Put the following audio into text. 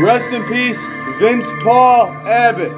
Rest in peace, Vince Paul Abbott.